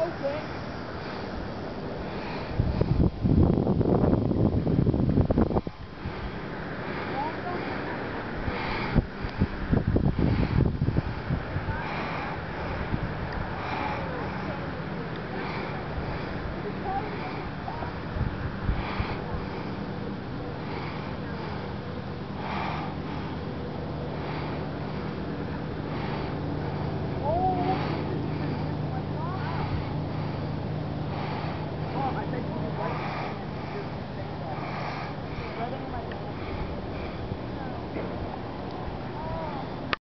broke it.